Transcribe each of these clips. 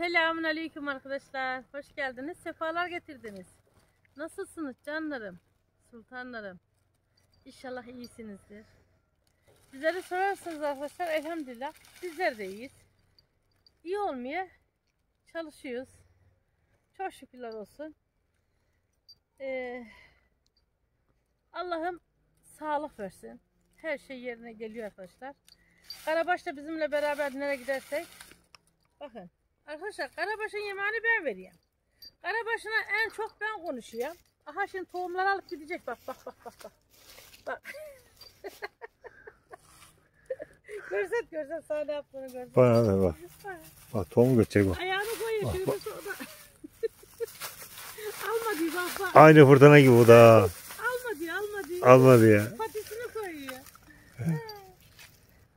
Selamun Aleyküm arkadaşlar. Hoş geldiniz. Sefalar getirdiniz. Nasılsınız canlarım? Sultanlarım. İnşallah iyisinizdir. Bizleri sorarsanız arkadaşlar elhamdülillah bizler de iyiyiz. İyi olmaya çalışıyoruz. Çok şükürler olsun. Ee, Allah'ım sağlık versin. Her şey yerine geliyor arkadaşlar. Karabaş da bizimle beraber nereye gidersek Bakın arkadaşlar Karabaş'ın yemeğini ben vereyim. Karabaş'ına en çok ben konuşuyorum. Aha şimdi tohumları alıp gidecek bak bak bak bak bak. Bak. görset görset sana ne yaptığını görset. Bana da bak. Bak tohumu götürecek bak. Ayağını koyuyor Bak, bak. alma diyor bak bak. Aynı fırtına gibi bu da. Alma diyor alma diyor. Almadı ya. Patisini koyuyor.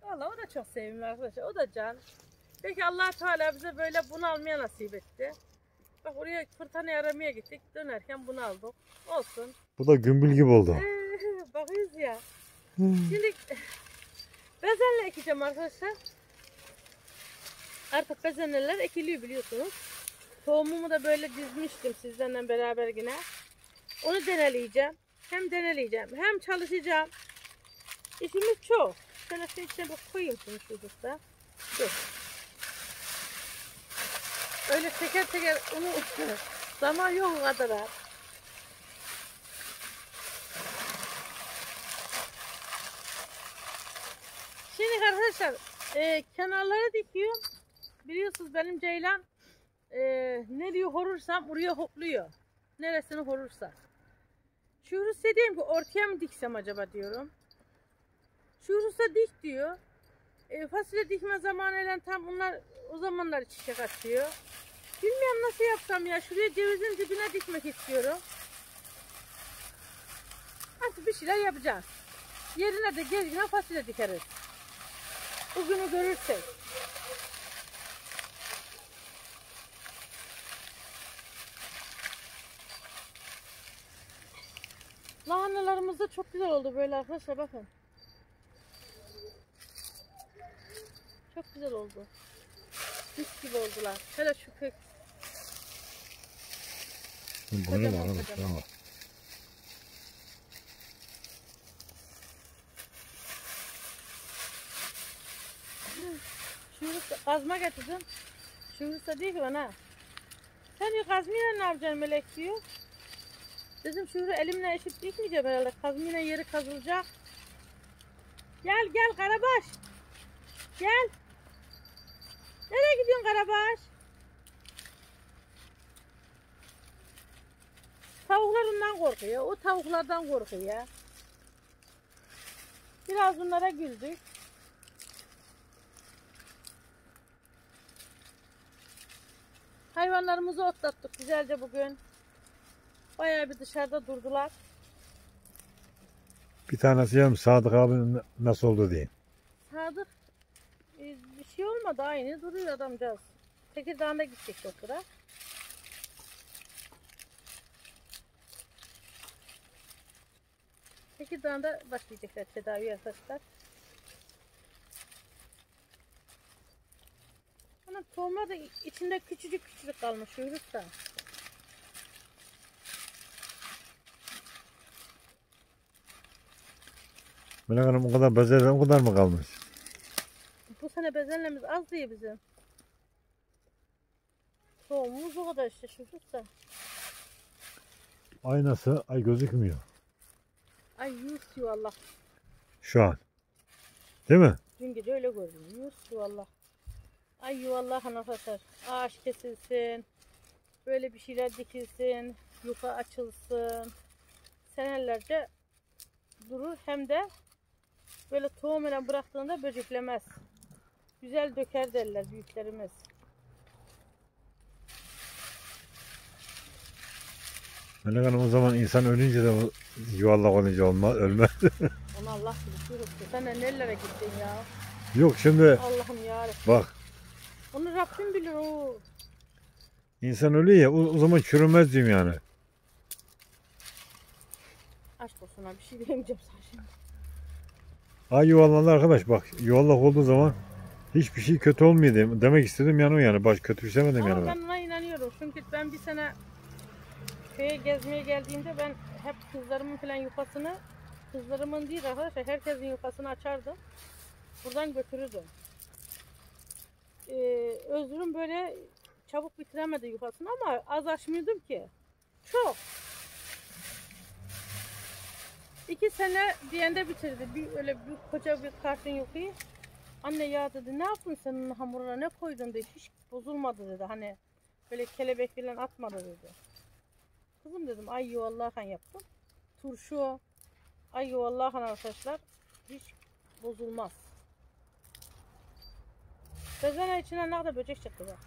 Valla o da çok sevimli arkadaşlar. O da can. Peki allah Teala bize böyle bunu almaya nasip etti. Bak oraya fırtınayı aramaya gittik. Dönerken bunu aldık. Olsun. Bu da gümbül gibi oldu. Ee, bakıyoruz ya. Şimdi bezenle ekeceğim arkadaşlar. Artık bezenler ekiliyor biliyorsunuz. Tohumumu da böyle dizmiştim sizlerle beraber yine. Onu deneleyeceğim. Hem deneleyeceğim hem çalışacağım. İşimiz çok. Şöyle içine bir koyayım şunu şurada. Dur. Öyle teker teker onu zaman yok o kadar. Şimdi arkadaşlar e, kenarları dikiyorum. Biliyorsunuz benim Ceylan e, ne diyor horursam oraya hopluyor. Neresini horursa. Şu Rusya diyeyim ki ortaya mı diksem acaba diyorum. Şu Rusya dik diyor. E, fasulye dikme zamanıyla tam bunlar o zamanlar çiçek açıyor. Bilmiyorum nasıl yapsam ya. Şuraya cevizin dibine dikmek istiyorum. Artık bir şeyler yapacağız. Yerine de gezgine fasulye dikeriz. Bugünü görürsek. Lahanalarımız da çok güzel oldu böyle arkadaşlar bakın. Çok güzel oldu. Mis gibi oldular. Hele şu kök. Bu ne lan? oğlum? Şuna bak. Şurası kazma getirdim. Şurası değil ki bana. Sen diyor kazmayla ne yapacaksın melek diyor. Dedim şunu elimle eşit dikmeyeceğim herhalde. Kazmayla yeri kazılacak. Gel gel Karabaş. Gel. Nereye gidiyorsun Karabaş? Tavuklar ondan korkuyor. O tavuklardan korkuyor. Biraz bunlara güldük. Hayvanlarımızı otlattık güzelce bugün. Bayağı bir dışarıda durdular. Bir tanesi yarım Sadık abi nasıl oldu diye. Sadık e, bir şey olmadı aynı duruyor adamcağız. Tekirdağ'da gidecek doktora. Tekirdağ'da başlayacaklar tedavi arkadaşlar. Ana tohumlar da içinde küçücük küçücük kalmış yürüt da. Melek Hanım o kadar bezelye o kadar mı kalmış? Sene bezenlemiz az diye bizim. Tohumumuz o kadar işte şurada da. Aynası ay gözükmüyor Ay yüz yuvallah. şu an. Değil mi? Dün gece öyle gördüm. Yüz yuvallah. Ay yuvallah arkadaşlar. Ağaç kesilsin. Böyle bir şeyler dikilsin. Yuka açılsın. Senelerce durur hem de böyle tohum ile bıraktığında böceklemez. Güzel döker derler büyüklerimiz. Melek Hanım o zaman insan ölünce de o yuvarlak olunca olmaz, ölmez. Onu Allah bilir. Yürü. Sen nerelere gittin ya? Yok şimdi Allah'ım yarabbim. bak Onu Rabbim bilir o. insan ölüyor ya o, o zaman çürümez diyeyim yani. Aşk olsun ha bir şey diyemeyeceğim sana şimdi. Ay yuvarlandı arkadaş bak yuvarlak olduğu zaman Hiçbir şey kötü olmuyor dem- demek istedim yani o yani. Baş kötü bir şey demedim yani ben ben. ona inanıyorum. Çünkü ben bir sene köye gezmeye geldiğimde ben hep kızlarımın falan yufasını kızlarımın değil arkadaşlar herkesin yufasını açardım. Buradan götürürdüm. Ee, Özgür'ün böyle çabuk bitiremedi yufasını ama az açmıyordum ki. Çok. İki sene diyende bitirdi. Bir öyle bir koca bir karton yufayı. Anne ya dedi ne yaptın sen hamuruna ne koydun dedi. Hiç bozulmadı dedi. Hani böyle kelebek falan atmadı dedi. Kızım dedim ay yuvallahan yaptım. Turşu ay yuvallahan arkadaşlar hiç bozulmaz. Bezene içine ne kadar böcek çıktı bak.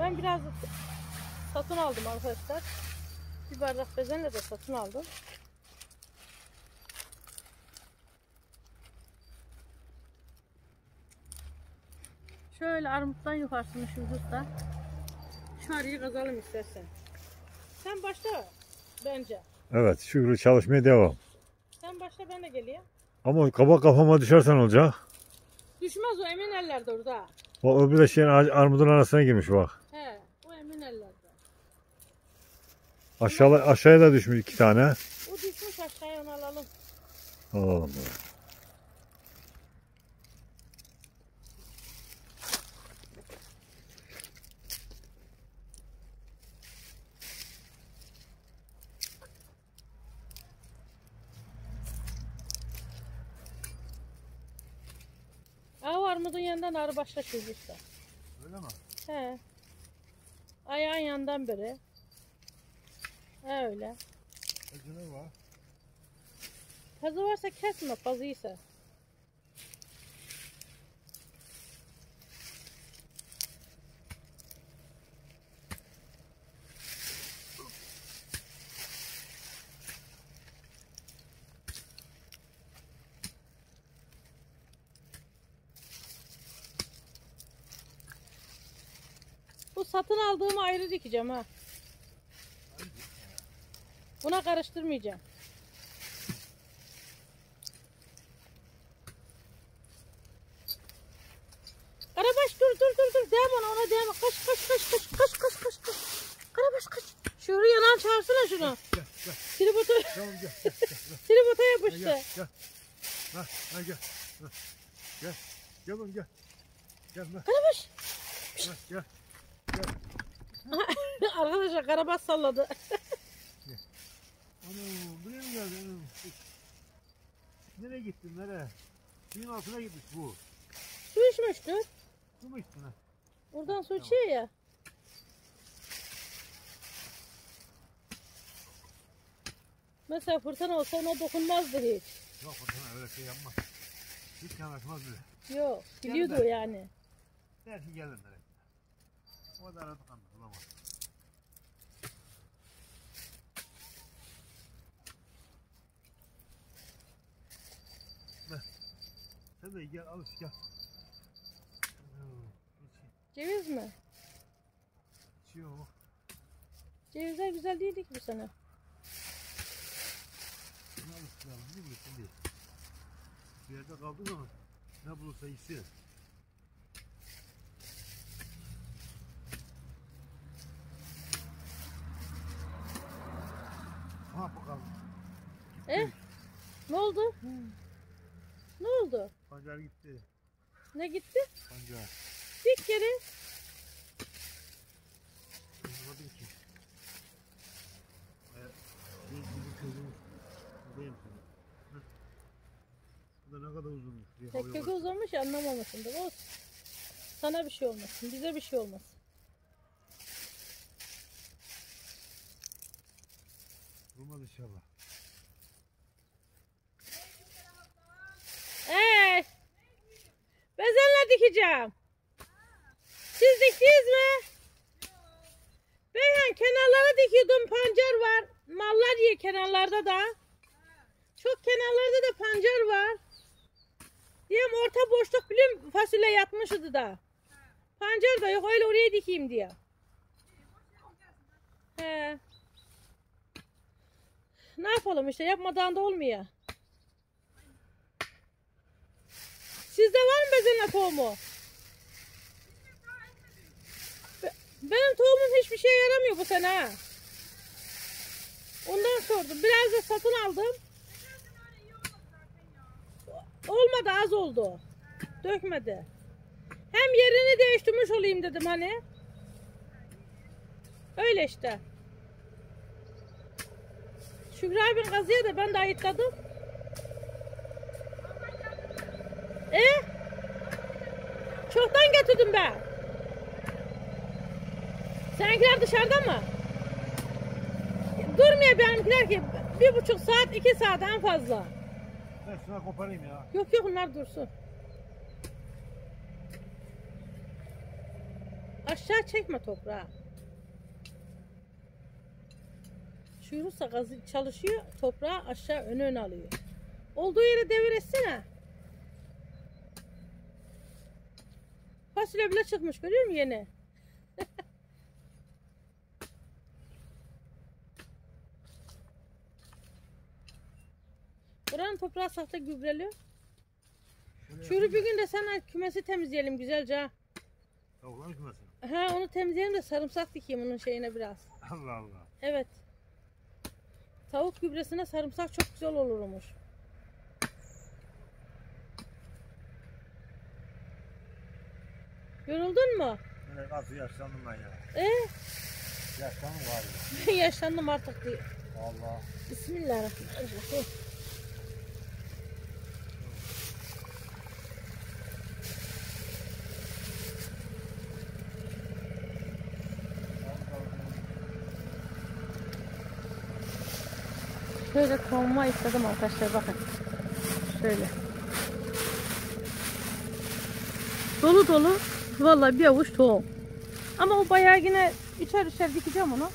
Ben biraz satın aldım arkadaşlar. Bir bardak bezenle de satın aldım. Şöyle armuttan yukarısını şu ucuzda. Şu arayı kazalım istersen. Sen başla bence. Evet Şükrü çalışmaya devam. Sen başla ben de geleyim. Ama kaba kafama düşersen olacak. Düşmez o emin ellerde orada. O öbür de şeyin ar- armudun arasına girmiş bak. He o emin ellerde. Aşağı, aşağıya da düşmüş iki tane. O düşmüş aşağıya onu alalım. Alalım. Aa o armudun yanından arı başla çözülse. Öyle mi? He. Ayağın yandan beri. Öyle. Acılı var. Pazı varsa kesme pazıysa. Bu satın aldığımı ayrı dikeceğim ha. Buna karıştırmayacağım. Karabaş dur dur dur dur. Değme ona ona değme. Kaç kaç kaç kaç kaç kaç kaç kaç. Karabaş kaç. Şunu yanan çağırsana şunu. Gel gel. Tribota, gel. Gel tribota gel. yapıştı. Gel. Gel. Ha, ha gel. Ha, Gel. Gel oğlum gel. Gel lan. Karabaş. Ha, Gel. Arkadaşlar karabaş salladı. Geldin? Anam. Nereye gittin nereye? Suyun altına gitmiş bu. Su içmiştir. Su mu içtin ha? Buradan su içiyor ya. Mesela fırtına olsa ona dokunmazdı hiç. Yok sana öyle şey yapma. Hiç yanaşmaz bile. Yok. Biliyordu yani. Der ki gelin direkt. O da aradı kandı bulamaz. Ver. Sen de gel alış gel. Ceviz mi? İçiyor. Cevizler güzel değildi ki bu sene. Ne alıştıralım değil mi? Şimdi bir yerde kaldı zaman ne bulursa yesin. Ha bakalım. E? Ne oldu? Ne oldu? Pancar gitti. Ne gitti? Pancar. Dik geri. Anlamadım ki. Ee, bir gibi kızım. Buradayım. Heh. Bu da ne kadar uzunmuş. Bir Tek havaya kökü bak. uzamış anlamamışsındır. Olsun. Sana bir şey olmasın. Bize bir şey olmasın. Olmaz inşallah. Ee, bezenle dikeceğim. Siz diktiniz mi? Beyhan kenarlara dikiyordum pancar var. Mallar yiyor kenarlarda da. Çok kenarlarda da pancar var. Diyem orta boşluk bilim fasulye yatmıştı da. Pancar da yok öyle oraya dikeyim diye. He. Ne yapalım işte yapmadan da olmuyor. Sizde var mı bezelye tohumu? Be- Benim tohumum hiçbir şeye yaramıyor bu sene. Ondan sordum. Biraz da satın aldım. Olmadı az oldu. Dökmedi. Hem yerini değiştirmiş olayım dedim hani. Öyle işte. Şükrü abin kazıya da ben de ayıtladım. E? Çoktan getirdim ben. Seninkiler dışarıda mı? Durmuyor benimkiler ki. Bir buçuk saat, iki saat en fazla. Ben şuna koparayım ya. Yok yok bunlar dursun. Aşağı çekme toprağı. Şuyursa gazı çalışıyor, toprağı aşağı ön ön alıyor. Olduğu yere devir etsene. Fasulye bile çıkmış görüyor musun yeni? Buranın toprağı sahte gübreli. Şöyle bir gün de sana kümesi temizleyelim güzelce. ha. Tavukların kümesini. Ha onu temizleyelim de sarımsak dikeyim onun şeyine biraz. Allah Allah. Evet. Tavuk gübresine sarımsak çok güzel olurmuş. Yoruldun mu? Evet, nasıl yaşlandım ben ya. E Yaşlandım galiba. yaşlandım artık diye. Allah. Bismillahirrahmanirrahim. Şöyle tohuma istedim arkadaşlar bakın. Şöyle. Dolu dolu vallahi bir avuç tohum. Ama o bayağı yine üçer üçer dikeceğim onu.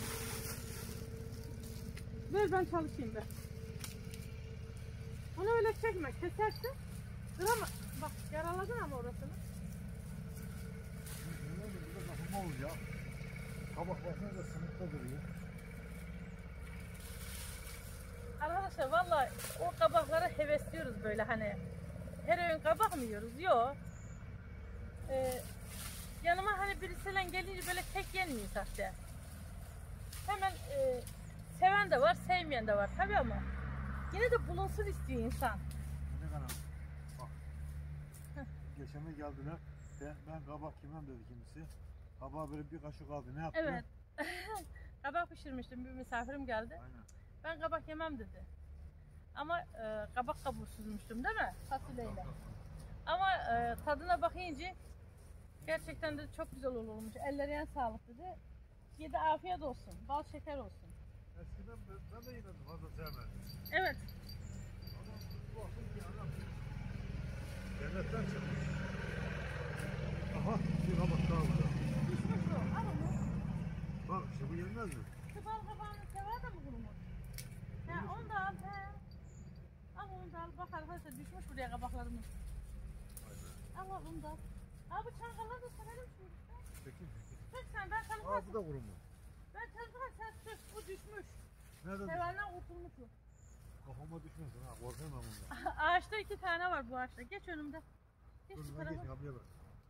Ver ben çalışayım ben. Onu öyle çekme kesersin. Kırama. Bak yaraladın ama orasını. Burada kafama olacak. Arkadaşlar valla o kabaklara hevesliyoruz böyle hani. Her öğün kabak mı yiyoruz? Yok. Ee, yanıma hani birisiyle gelince böyle tek yenmiyor hatta. Hemen e, seven de var, sevmeyen de var tabii ama yine de bulunsun istiyor insan. Ne kadar? Bak. Geçen de geldiler. Ben, ben kabak yemem dedi kimisi. Kabağı böyle bir kaşık aldı. Ne yaptı? Evet. kabak pişirmiştim bir misafirim geldi. Aynen. Ben kabak yemem dedi. Ama e, kabak kabuğu süzmüştüm değil mi? Fasulyeyle. Ama e, tadına bakınca gerçekten de çok güzel olurmuş. Ellerine sağlık dedi. Yedi afiyet olsun. Bal şeker olsun. Eskiden ben, ben de yemedim fazla sevmedim. Evet. Ama bu baktım ki anam. Cennetten çıkmış. Aha bir kabak daha burada. Düşmüş o. Al onu. Bak işte bu yenmez mi? Şu bal kabağını sever de mi kurumuş? He onu da al. He. Al onu da al. Bak arkadaşlar düşmüş buraya kabaklarımız. Al al onu da al. Abi çangaları da severim şimdi. Peki. Tek sen ben sana Aa bu da kurumuş. Ben tanıdım sen sök bu düşmüş. Nereden? Sevenler kurtulmuş bu. Kafama düşmesin ha. Korkuyorum ben bundan. Ağaçta iki tane var bu ağaçta. Geç önümde. Geç Dur şu tarafa. geçeyim ablaya bak.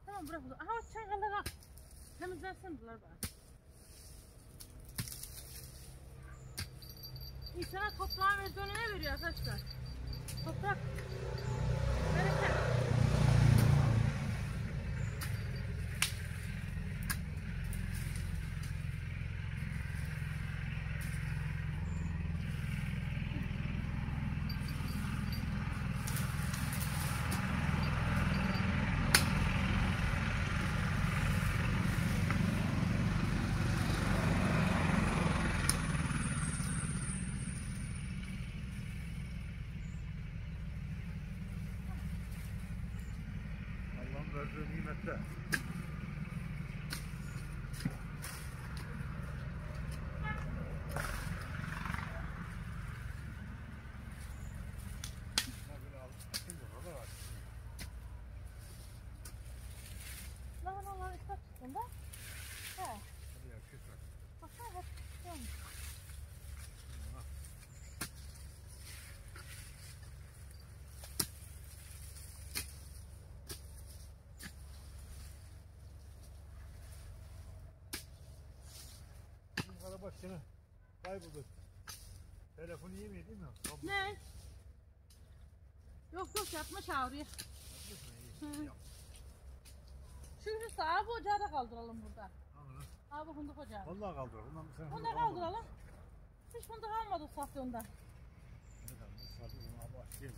Tamam bırak bunu. Aha çangaları al. Temizlensin bunlar bana. İnsana toprağın verdiğini ne veriyor arkadaşlar? Toprak. Bereket. Yeah. Başkanı kayboldu. Telefonu yemiyor değil mi? Kablo Ne? Yok yok yapmış. İyi. Yap. Şükrü abi ocağı da kaldıralım burada. Al lan. Abi fındık ocağı. Vallahi kaldır. Bundan bir sene fındık da almadım. kaldıralım. Hiç fındık almadık safyonda. Ne kadar? Sardı bunu? Abi aç değil mi?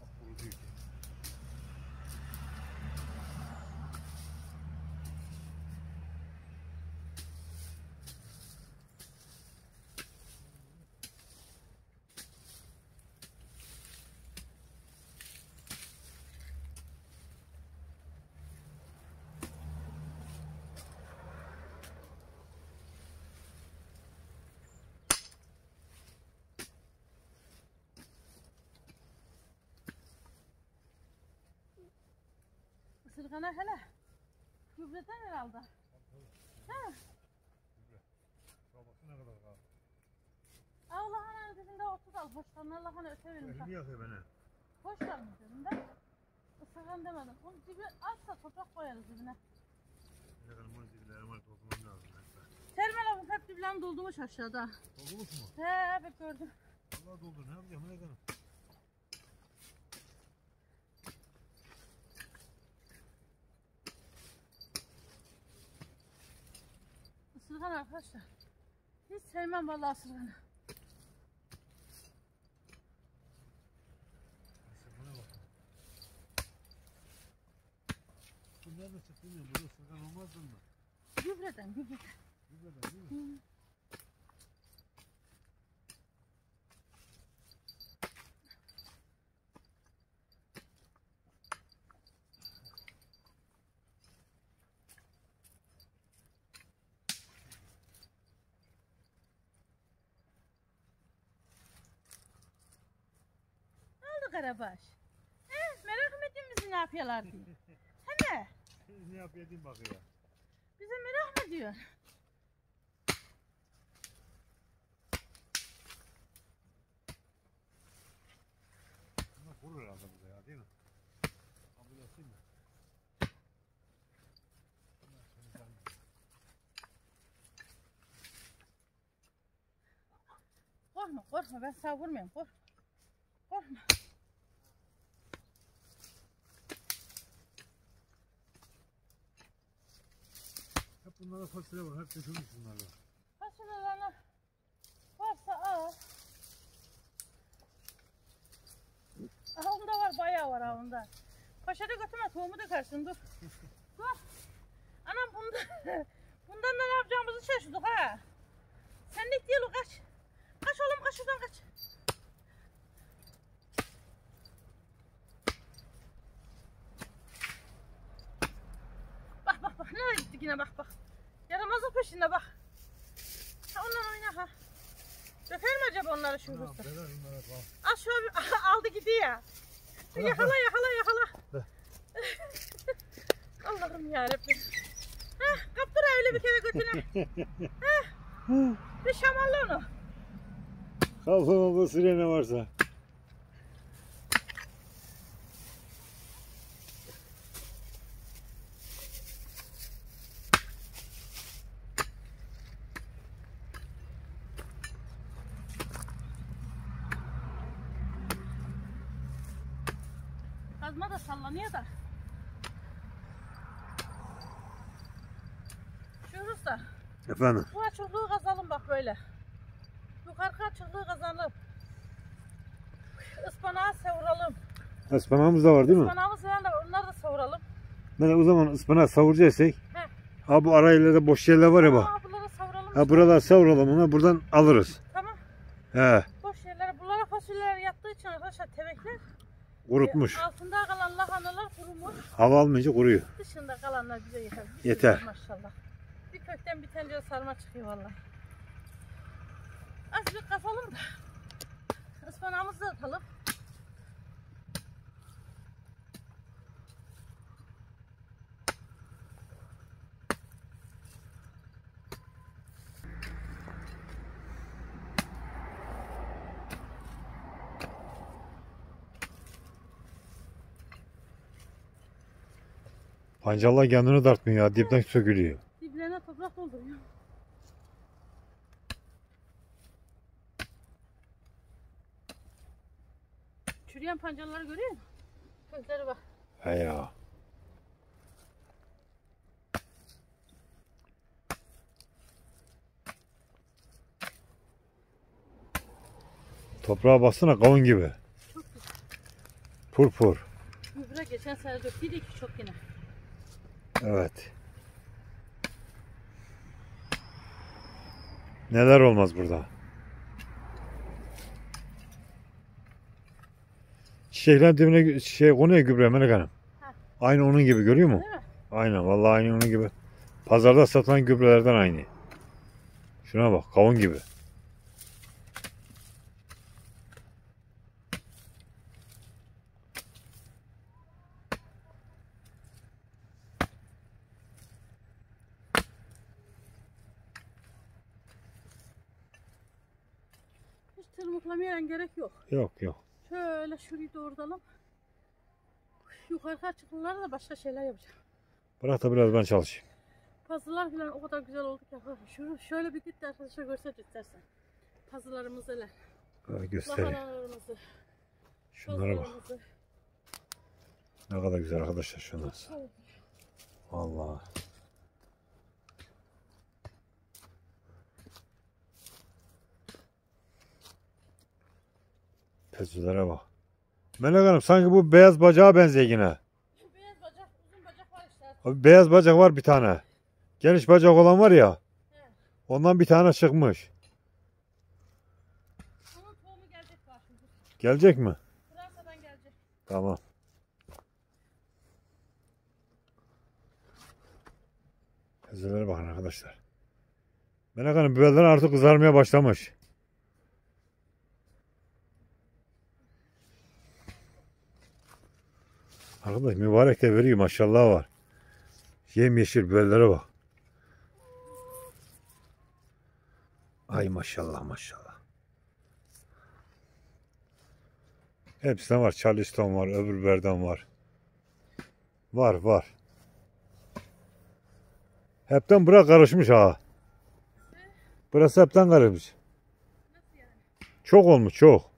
Bak kurudu ki. Isırgana hele. Gübreden herhalde. Ha. Babası ne kadar kaldı? Allah'ın dibinde otur al. Hoşlarına Allah'ın öte verin. Elimi yakıyor beni. Hoşlar mı dedim. Isırgan demedim. Onu dibi azsa toprak koyarız dibine. Ne kadar mı zibilerime toplamam lazım. hatta. Termal hep diblerini doldurmuş aşağıda. Doldurmuş mu? He hep gördüm. Allah doldur. Ne yapacağım? Ne kadar? Isırgan arkadaşlar. Hiç sevmem vallahi ısırganı. Sırtına bak. Bu nerede çıktı bilmiyorum. Burada sırgan olmaz mı? Gübreden gübreden. Gübreden değil mi? Hı. Karabaş? He, merak mı ettin bizi ne yapıyorlar diye. He ne? ne yapıyor diyeyim bakıyor. Bize merak mı diyor? Bunlar kurur burada ya değil mi? Kabul etsin mi? Korkma korkma ben sana vurmuyorum korkma. Korkma. Bunlara fasulye var. Hep dökülmüş bunlar da. Fasulyelerini varsa al. Aha onda var bayağı var ha onda. Paşada götürme tohumu dökersin dur. dur. Anam bunda, bundan da ne yapacağımızı şaşırdık ha. Senlik değil o kaç. Kaç oğlum kaç şuradan kaç. Bak bak bak nereye gitti yine bak bak. Yaramazlık peşinde bak. Ha ondan oyna ha. Döker mi acaba onları şu Ana, hırsı? Beyler bunlara bak. Al bir- aldı gidiyor. Şu yakala yakala yakala. Allah'ım yarabbim. Heh kaptır öyle bir kere götüne. Heh. Bir şamarla onu. Kafama fasulye ne varsa. Kazma da sallanıyor da. Şu Ruslar. Efendim? Bu açıklığı kazalım bak böyle. Yukarı açıklığı kazalım. Ispanağı savuralım. Ispanağımız da var değil mi? Ispanağımız falan da. Onları da savuralım. Ben o zaman ıspanağı savuracaksak. Ha bu arayla boş yerler var ya bak. Aa, bunları savuralım. Ha buralar savuralım ona buradan alırız. Tamam. He. Boş yerlere. Bunlara fasulyeler yattığı için arkadaşlar tevekler. Kurutmuş. e, Altında kalan lahanalar kurumuş. Hava almayınca kuruyor. Dışında kalanlar bize yeter. Yeter. Maşallah. Bir kökten bir tencere sarma çıkıyor vallahi. Az bir kazalım da. Ispanağımızı da atalım. Pancarlar kendini dartmıyor ya. Dipten sökülüyor. Diblerine toprak dolduruyor. Çürüyen pancarları görüyor musun? Köklere bak. He ya. Toprağa bassana kavun gibi. Çok güzel. Pur pur. Gübre geçen sene döktüydü ki çok yine. Evet. Neler olmaz burada. Çiçeklerin dibine şey konuyor gübre Melek Hanım. Ha. Aynı onun gibi görüyor musun? Aynen vallahi aynı onun gibi. Pazarda satılan gübrelerden aynı. Şuna bak kavun gibi. Yok. Yok. Şöyle şurayı doğrultalım. Yukarı çıkınlar da başka şeyler yapacağım. Bırak da biraz ben çalışayım. Pazılar falan o kadar güzel oldu ki. Şu, şöyle bir git de arkadaşlar görsek istersen. Pazılarımızı hele. Ha, Göstereyim. Lahanalarımızı. Şunlara bak. Ne kadar güzel arkadaşlar şunlar. Vallahi. Pezülere bak. Melek Hanım sanki bu beyaz bacağa benziyor yine. Beyaz bacak, uzun bacak var işte. Abi beyaz bacak var bir tane. Geniş bacak olan var ya. Evet. Ondan bir tane çıkmış. Onun tohumu gelecek var şimdi. Gelecek mi? Fransa'dan gelecek. Tamam. Pezülere bakın arkadaşlar. Melek Hanım biberler artık kızarmaya başlamış. Arkadaş mübarek de veriyor maşallah var. Yemyeşil biberlere bak. Ay maşallah maşallah. Hepsinden var. Charleston var. Öbür biberden var. Var var. Hepten bura karışmış ha. Burası hepten karışmış. Çok olmuş çok.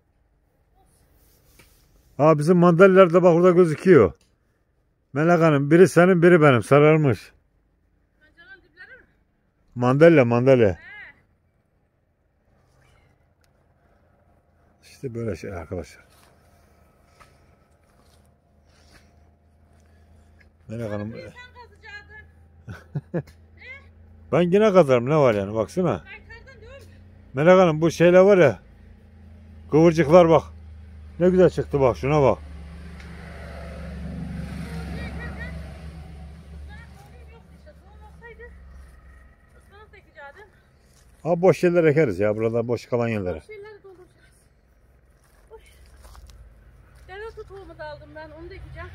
Ha bizim mandalyalar da bak burada gözüküyor. Melek Hanım biri senin biri benim sararmış. Mandalya mandalya. İşte böyle şey arkadaşlar. Melek Hanım ben yine kazarım ne var yani baksana. Melek Hanım bu şeyler var ya. Kıvırcıklar bak. Ne güzel çıktı bak şuna bak. Ha boş yerler ekeriz ya burada boş kalan yerlere. Bu şeyleri dolduracağız. Oy. Dereotu tohumu da aldım ben. Onu da ekeceğim.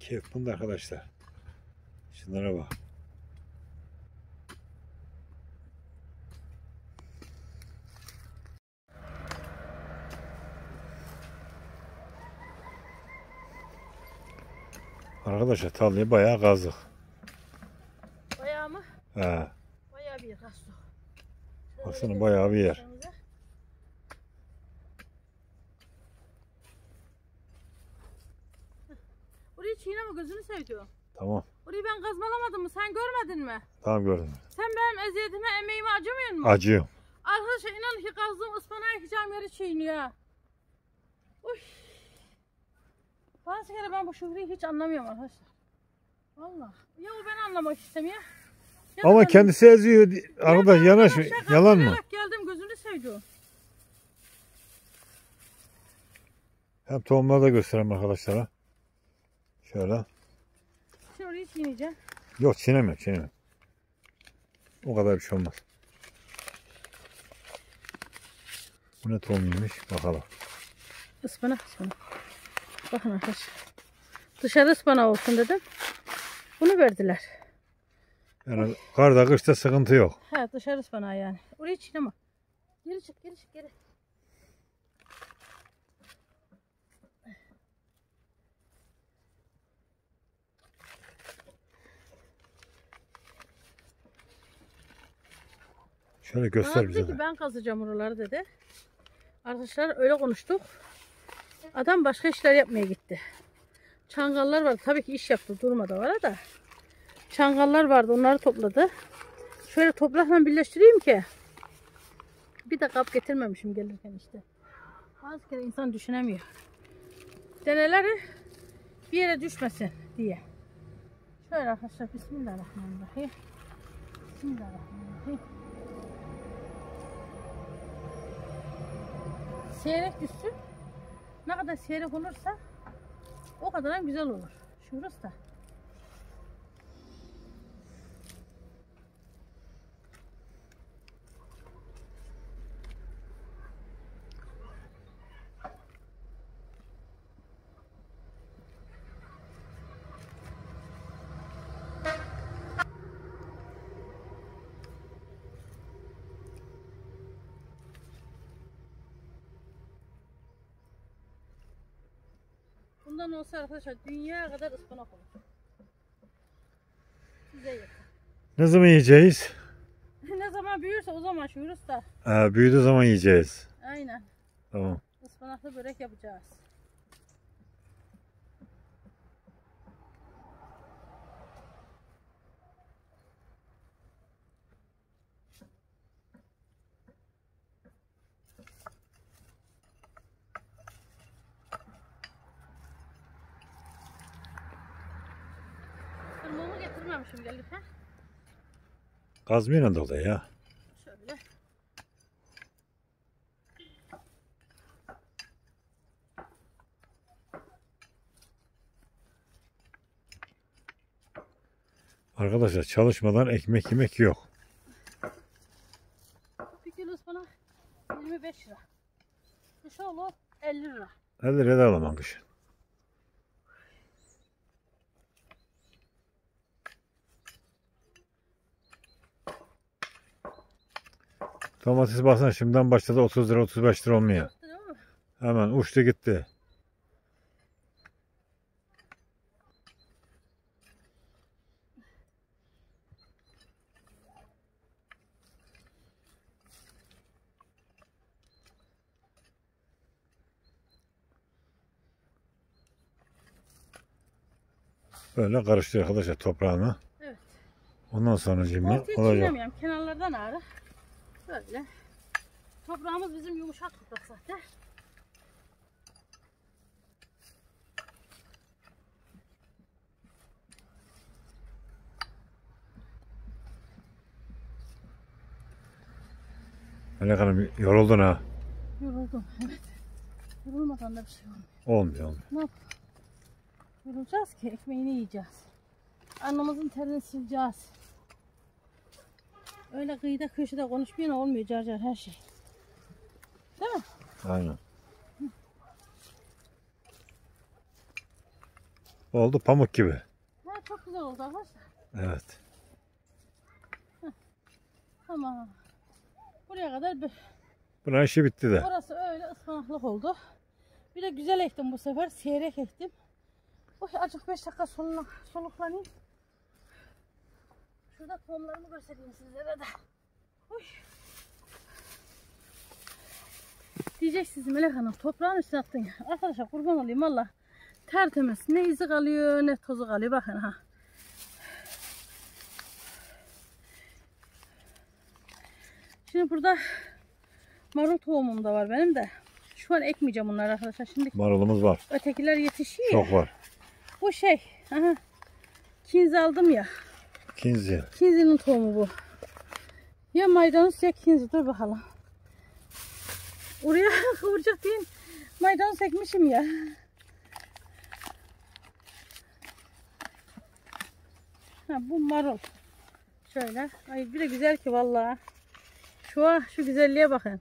Keyif bunda arkadaşlar. Şunlara bak. Arkadaşlar tarlayı bayağı kazdık. Bayağı mı? He. Bayağı bir yer su. Baksana bayağı bir yer. Orayı çiğneme gözünü sevdiğim. Tamam. Orayı ben kazmalamadım mı? Sen görmedin mi? Tamam gördüm. Sen benim eziyetime, emeğime acımıyor musun? Acıyorum. Arkadaşlar inan ki kazdığım ıspanağı ekeceğim yeri çiğniyor. Uy. Bazı kere ben bu şükrüyü hiç anlamıyorum arkadaşlar. Valla. Ya o ben anlamak istemiyor. ya Ama ben- kendisi eziyor. Arkadaş ben yanaş. aşağı Yalan mı? Geldim gözünü sevdiğim. Hem tohumları da göstereyim arkadaşlara. Şöyle. Çiğneyeceğim. Yok çiğneme çiğneme. O kadar bir şey olmaz. Bu ne tohumuymuş bakalım. Ispanak ıspanak. Bakın arkadaşlar. Dışarı ıspanak olsun dedim. Bunu verdiler. Yani karda kışta sıkıntı yok. He dışarı ıspanağı yani. Orayı çiğneme. Geri çık geri çık geri. Şöyle Bana göster dedi bize. ki de. ben kazacağım oraları dedi. Arkadaşlar öyle konuştuk. Adam başka işler yapmaya gitti. Çangallar vardı. Tabii ki iş yaptı. Durmadı var da. Çangallar vardı. Onları topladı. Şöyle toprakla birleştireyim ki. Bir de kap getirmemişim gelirken işte. Bazı kere insan düşünemiyor. Deneleri bir yere düşmesin diye. Şöyle arkadaşlar Bismillahirrahmanirrahim. Bismillahirrahmanirrahim. Seyrek düşsün. Ne kadar seyrek olursa o kadar güzel olur. Şurası da. Bundan olsa arkadaşlar dünya kadar ıspanak olur. Size yeter. Ne zaman yiyeceğiz? ne zaman büyürse o zaman şu virüs da. Ee, büyüdüğü zaman yiyeceğiz. Aynen. Tamam. Ispanaklı börek yapacağız. Kırmamı getirmemişim gelirken. Kazmayla dolu ya. Şöyle. Arkadaşlar çalışmadan ekmek yemek yok. Bir kilo ıspanak 25 lira. Kış olur 50 lira. 50 liraya da alamam kışın. Domates baksana şimdiden başladı 30 lira 35 lira mi? Hemen uçtu gitti. Böyle karıştır arkadaşlar toprağını. Evet. Ondan sonra cimri olacak. Kenarlardan ağrı. Böyle. Toprağımız bizim yumuşak toprak zaten. Melek Hanım yoruldun ha. Yoruldum. Evet. Yorulmadan da bir şey olmuyor. Olmuyor olmuyor. Ne yapalım? Yorulacağız ki ekmeğini yiyeceğiz. Annemizin terini sileceğiz. Öyle kıyıda köşede konuşmayın olmuyor car car her şey. Değil mi? Aynen. Oldu pamuk gibi. Ha, çok güzel oldu arkadaşlar. Evet. Tamam. Buraya kadar bir Bunun işi bitti de. Orası öyle ıspanaklık oldu. Bir de güzel ektim bu sefer. Seyrek ektim. Oy acık 5 dakika soluna, soluklanayım. Şurada tohumlarımı göstereyim sizlere de. Oy. Diyeceksiniz Melek Hanım toprağın üstüne attın. Arkadaşlar kurban olayım valla. Tertemiz. Ne izi kalıyor ne tozu kalıyor. Bakın ha. Şimdi burada marul tohumum da var benim de. Şu an ekmeyeceğim bunları arkadaşlar. Şimdi Marulumuz var. ötekiler yetişiyor. Çok var. Bu şey. Aha. Kinzi aldım ya. Kinzi. Kinzi'nin tohumu bu. Ya maydanoz ya kinzi. Dur bakalım. Oraya kıvırcık değil. Maydanoz ekmişim ya. Ha, bu marul. Şöyle. Ay bir de güzel ki vallahi. Şu an şu güzelliğe bakın.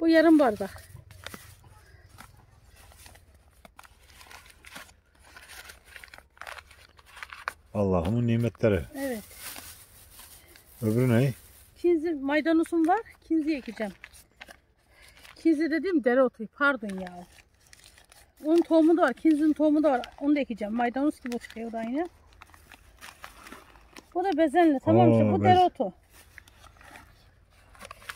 Bu yarım bardak. Allah'ımın nimetleri. Evet. Öbürü ne? Kinzi maydanozum var. Kinzi ekeceğim. Kinzi dediğim dereotu. Pardon ya. Onun tohumu da var. Kinzinin tohumu da var. Onu da ekeceğim. Maydanoz gibi çıkıyor da aynı. Bu da bezenli. Tamam işte Aa, bu bez- dereotu.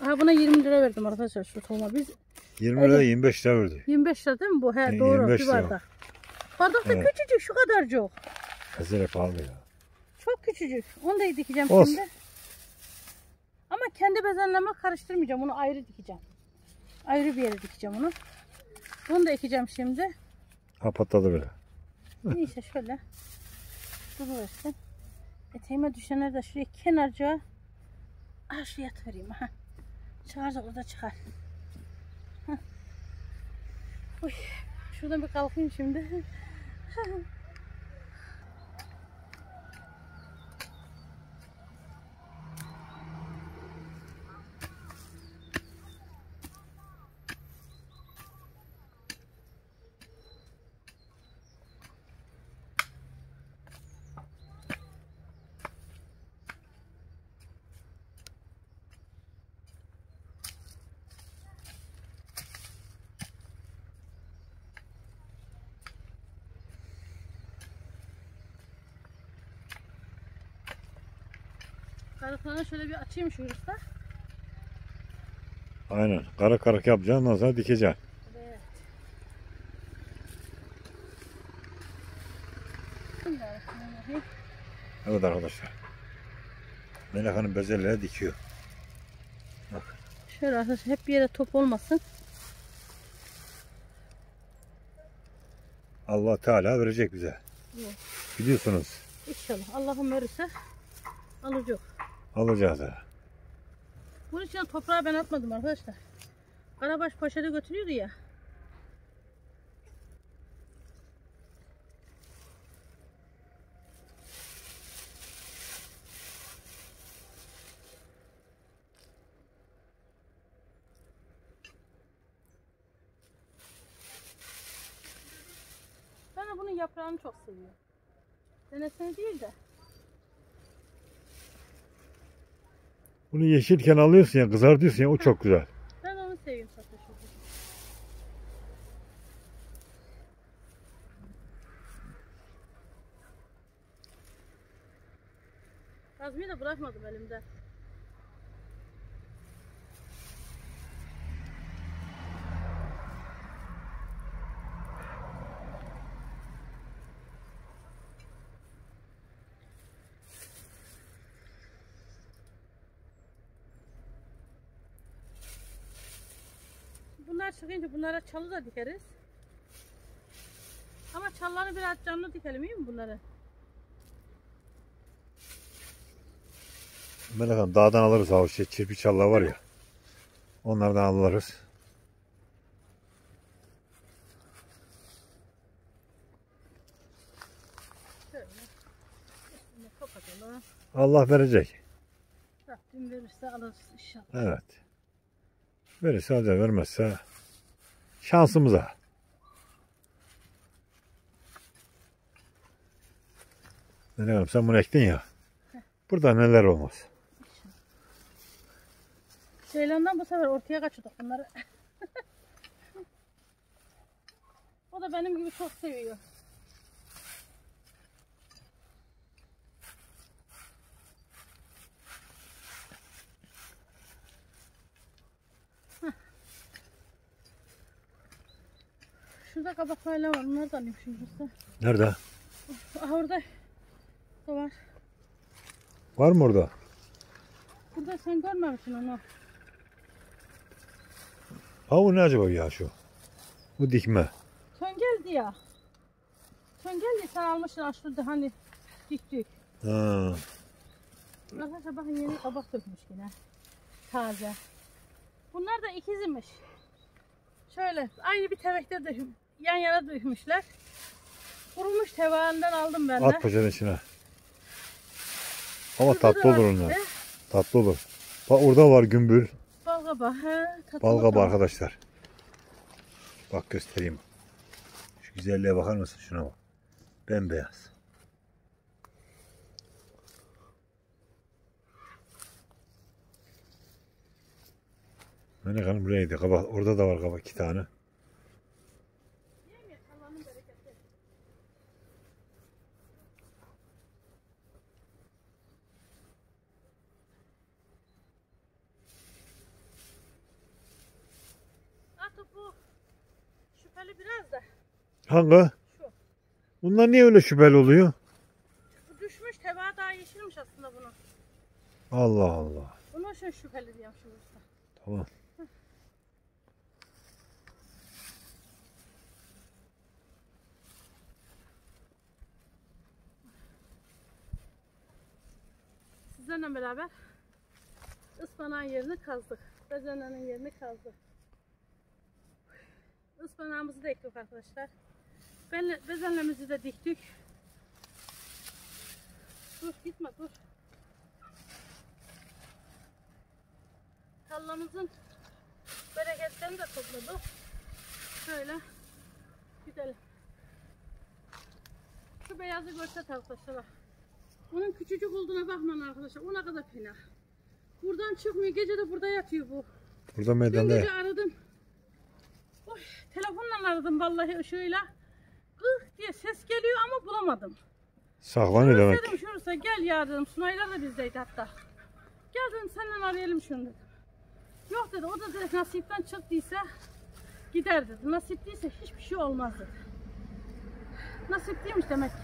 Aha buna 20 lira verdim arkadaşlar şu tohuma. Biz 20 lira 25 lira verdi. 25 lira değil mi bu? He doğru 25 bir bardak. Bardak da Evet. küçücük şu kadarcık. Hazire pahalı ya. Çok küçücük. Onu da dikeceğim Olsun. şimdi. Ama kendi bezenleme karıştırmayacağım. Onu ayrı dikeceğim. Ayrı bir yere dikeceğim onu. Bunu da ekeceğim şimdi. Ha patladı böyle. Neyse şöyle. Duruversin. Eteğime düşenler de şuraya kenarca. Ah şuraya atıvereyim. Ha. Çıkarsa orada çıkar. Hah. Uy. Şuradan bir kalkayım şimdi. Karıklarına şöyle bir açayım şu hırsta. Aynen. Kara karak yapacaksın ondan sonra dikeceksin. Evet. Evet arkadaşlar. Melek Hanım bezelye dikiyor. Şöyle arkadaşlar hep bir yere top olmasın. Allah Teala verecek bize. Evet. Biliyorsunuz. İnşallah Allah'ım verirse alacak. Alacağız ha. Bunun için toprağı ben atmadım arkadaşlar. Karabaş poşete götürüyordu ya. Ben de bunun yaprağını çok seviyorum. Denesene değil de. Bunu yeşilken alıyorsun ya kızartıyorsun ya o çok güzel. Ben onu seviyorum şurada. Kazmayı da bırakmadım elimde. Bunlar çıkınca bunlara çalı da dikeriz. Ama çalları biraz canlı dikelim iyi mi bunları? Melek Hanım dağdan alırız o şey çirpi çallar var ya. Onlardan alırız. Allah verecek. Rabbim verirse alırız inşallah. Evet. Verirse alacağız vermezse şansımıza. Melek Hanım sen bunu ektin ya. Burada neler olmaz. Ceylan'dan bu sefer ortaya kaçırdık bunları. o da benim gibi çok seviyor. Şurada kabaklarla var. Bunları da alayım şimdi. usta. Nerede? Aha orada. Da var. Var mı orada? Burada sen görmemişsin onu. Ha bu ne acaba ya şu? Bu dikme. Töngeldi ya. Töngeldi sen almışsın aşırı hani diktik. Ha. Arkadaşlar bakın yeni kabak dökmüş yine. Taze. Bunlar da ikizmiş. Şöyle aynı bir tevekte döküm, yan yana dökmüşler. Kurumuş tevağından aldım ben de. At poşetin içine. Ama Şurada tatlı da var olur onlar. işte. Tatlı olur. Bak orada var gümbül. Bal kabağı. He, tatlı Bal kabağı bakalım. arkadaşlar. Bak göstereyim. Şu güzelliğe bakar mısın? Şuna bak. Bembeyaz. Melek Hanım buraya gidiyor. Kabak, orada da var kabak iki tane. Allah'ın bereketi. şüpheli biraz da. Hangi? Şu. Bunlar niye öyle şüpheli oluyor? Bu düşmüş teva daha yeşilmiş aslında bunun. Allah Allah. Bunun için şüpheli diyorum şimdi. Tamam. Sizlerle beraber ıspanağın yerini kazdık. Bezenlerin yerini kazdık. Ispanağımızı da ektik arkadaşlar. Ben, bezenlerimizi de diktik. Dur gitme dur. Tarlamızın bereketlerini de topladık. Şöyle gidelim. Şu beyazı görsek arkadaşlar. Onun küçücük olduğuna bakmayın arkadaşlar. Ona kadar fena. Buradan çıkmıyor. Gece de burada yatıyor bu. Burada Dün meydanda. gece aradım. Oy, telefonla aradım vallahi ışığıyla. Gıh diye ses geliyor ama bulamadım. Sakla ne demek? Dedim şurası gel ya dedim. Sunaylar da bizdeydi hatta. Gel dedim senden arayalım şunu dedim. Yok dedi o da dedi nasipten çıktıysa gider dedi. Nasip değilse hiçbir şey olmaz dedi. Nasip değilmiş demek ki.